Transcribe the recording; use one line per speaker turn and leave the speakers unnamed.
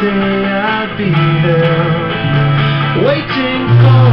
say I'd be there Waiting for